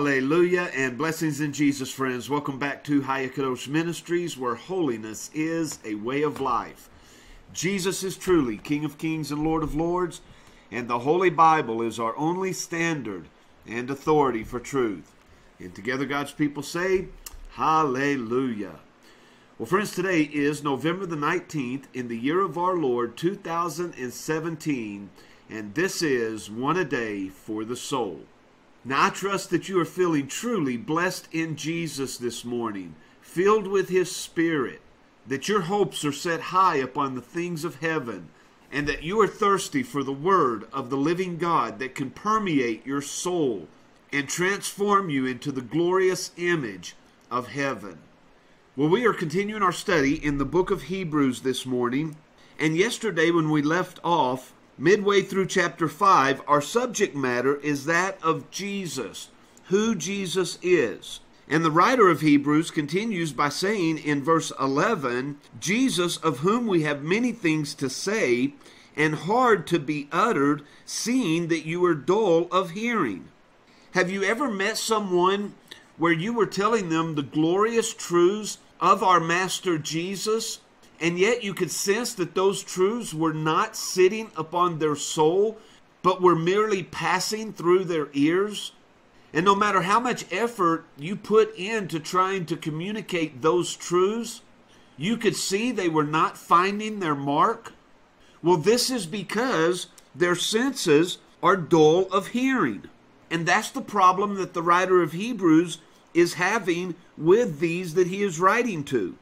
Hallelujah and blessings in Jesus, friends. Welcome back to Hayakadosh Ministries, where holiness is a way of life. Jesus is truly King of Kings and Lord of Lords, and the Holy Bible is our only standard and authority for truth. And together, God's people say, Hallelujah. Well, friends, today is November the 19th in the year of our Lord 2017, and this is One a Day for the Soul. Now, I trust that you are feeling truly blessed in Jesus this morning, filled with His Spirit, that your hopes are set high upon the things of heaven, and that you are thirsty for the Word of the living God that can permeate your soul and transform you into the glorious image of heaven. Well, we are continuing our study in the book of Hebrews this morning, and yesterday when we left off, midway through chapter 5, our subject matter is that of Jesus, who Jesus is. And the writer of Hebrews continues by saying in verse 11, Jesus, of whom we have many things to say and hard to be uttered, seeing that you are dull of hearing. Have you ever met someone where you were telling them the glorious truths of our Master Jesus, and yet you could sense that those truths were not sitting upon their soul, but were merely passing through their ears. And no matter how much effort you put into trying to communicate those truths, you could see they were not finding their mark. Well, this is because their senses are dull of hearing. And that's the problem that the writer of Hebrews is having with these that he is writing to.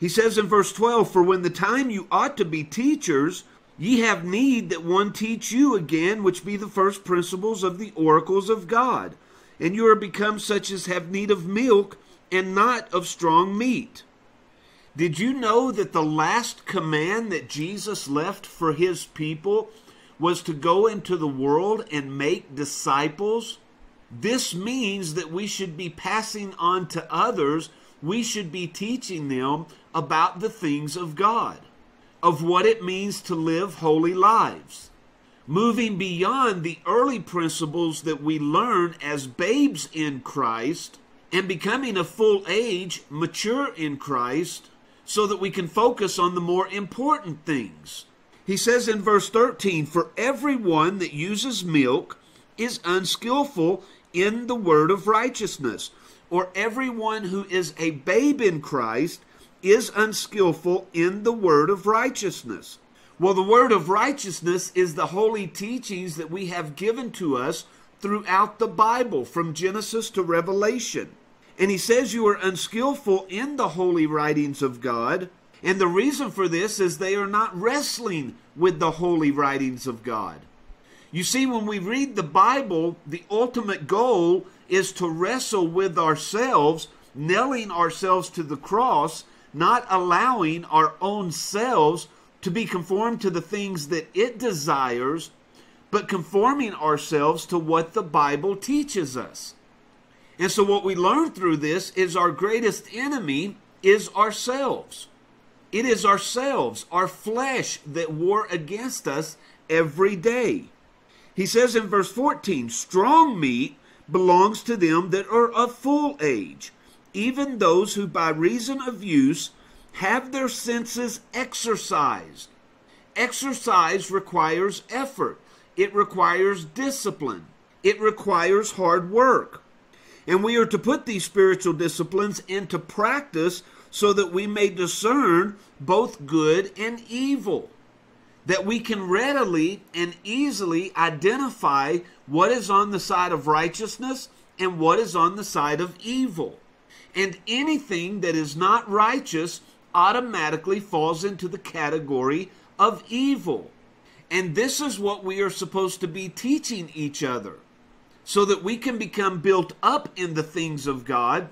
He says in verse 12, For when the time you ought to be teachers, ye have need that one teach you again, which be the first principles of the oracles of God. And you are become such as have need of milk and not of strong meat. Did you know that the last command that Jesus left for his people was to go into the world and make disciples? This means that we should be passing on to others, we should be teaching them about the things of God, of what it means to live holy lives. Moving beyond the early principles that we learn as babes in Christ and becoming a full age, mature in Christ, so that we can focus on the more important things. He says in verse 13, For everyone that uses milk is unskillful in the word of righteousness, or everyone who is a babe in Christ is unskillful in the word of righteousness. Well, the word of righteousness is the holy teachings that we have given to us throughout the Bible, from Genesis to Revelation. And he says you are unskillful in the holy writings of God. And the reason for this is they are not wrestling with the holy writings of God. You see, when we read the Bible, the ultimate goal is to wrestle with ourselves, nailing ourselves to the cross, not allowing our own selves to be conformed to the things that it desires, but conforming ourselves to what the Bible teaches us. And so, what we learn through this is our greatest enemy is ourselves. It is ourselves, our flesh, that war against us every day. He says in verse 14, strong meat belongs to them that are of full age even those who by reason of use have their senses exercised. Exercise requires effort, it requires discipline, it requires hard work. And we are to put these spiritual disciplines into practice so that we may discern both good and evil. That we can readily and easily identify what is on the side of righteousness and what is on the side of evil and anything that is not righteous automatically falls into the category of evil. And this is what we are supposed to be teaching each other so that we can become built up in the things of God,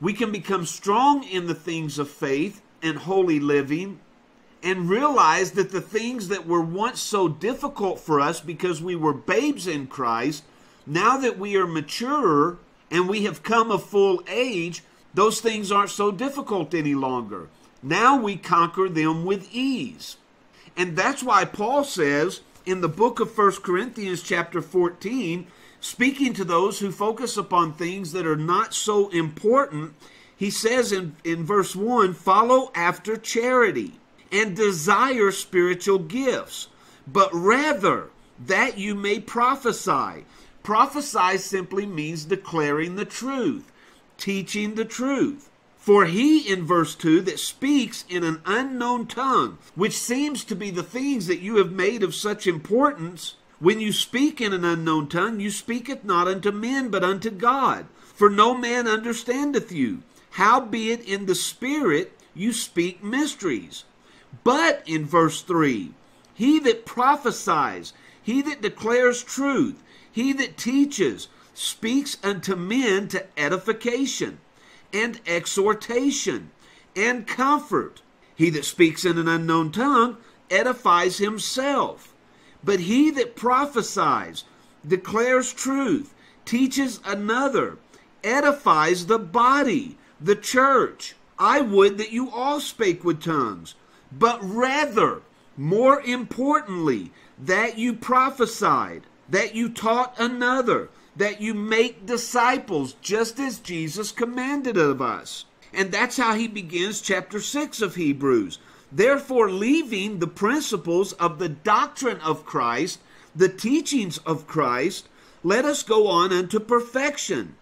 we can become strong in the things of faith and holy living, and realize that the things that were once so difficult for us because we were babes in Christ, now that we are mature and we have come of full age, those things aren't so difficult any longer. Now we conquer them with ease. And that's why Paul says in the book of 1 Corinthians chapter 14, Speaking to those who focus upon things that are not so important, he says in, in verse 1 follow after charity and desire spiritual gifts, but rather that you may prophesy. Prophesy simply means declaring the truth, teaching the truth. For he, in verse 2, that speaks in an unknown tongue, which seems to be the things that you have made of such importance, when you speak in an unknown tongue, you speaketh not unto men, but unto God. For no man understandeth you. Howbeit in the Spirit you speak mysteries. But in verse 3, he that prophesies, he that declares truth, he that teaches, speaks unto men to edification and exhortation and comfort. He that speaks in an unknown tongue edifies himself. But he that prophesies, declares truth, teaches another, edifies the body, the church. I would that you all spake with tongues, but rather, more importantly, that you prophesied, that you taught another, that you make disciples just as Jesus commanded of us. And that's how he begins chapter 6 of Hebrews. Therefore, leaving the principles of the doctrine of Christ, the teachings of Christ, let us go on unto perfection,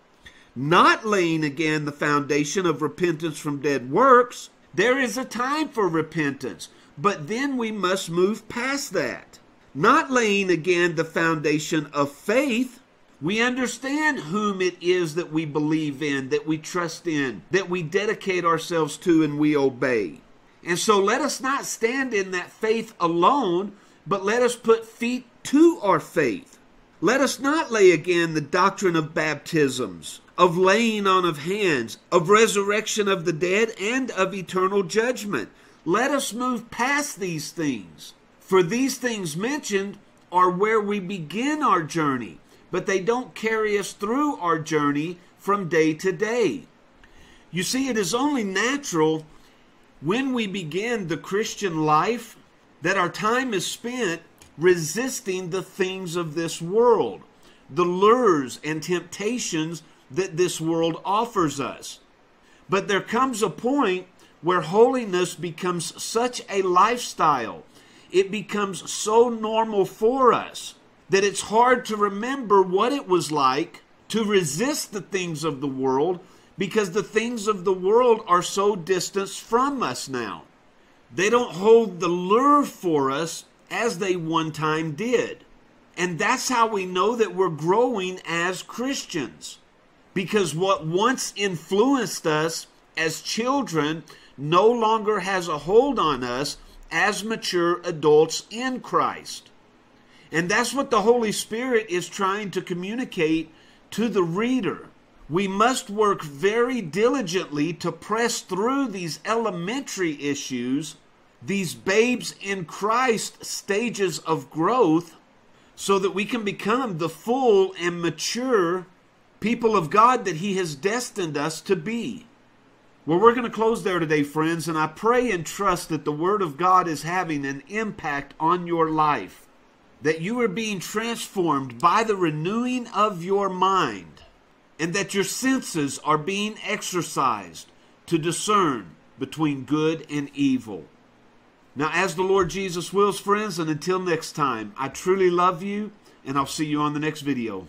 not laying again the foundation of repentance from dead works. There is a time for repentance, but then we must move past that. Not laying again the foundation of faith, we understand whom it is that we believe in, that we trust in, that we dedicate ourselves to, and we obey. And so let us not stand in that faith alone, but let us put feet to our faith. Let us not lay again the doctrine of baptisms, of laying on of hands, of resurrection of the dead, and of eternal judgment. Let us move past these things. For these things mentioned are where we begin our journey but they don't carry us through our journey from day to day. You see, it is only natural when we begin the Christian life that our time is spent resisting the things of this world, the lures and temptations that this world offers us. But there comes a point where holiness becomes such a lifestyle, it becomes so normal for us that it's hard to remember what it was like to resist the things of the world because the things of the world are so distant from us now. They don't hold the lure for us as they one time did. And that's how we know that we're growing as Christians. Because what once influenced us as children no longer has a hold on us as mature adults in Christ. And that's what the Holy Spirit is trying to communicate to the reader. We must work very diligently to press through these elementary issues, these babes in Christ stages of growth, so that we can become the full and mature people of God that He has destined us to be. Well, we're going to close there today, friends, and I pray and trust that the Word of God is having an impact on your life that you are being transformed by the renewing of your mind, and that your senses are being exercised to discern between good and evil. Now, as the Lord Jesus wills, friends, and until next time, I truly love you, and I'll see you on the next video.